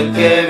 again.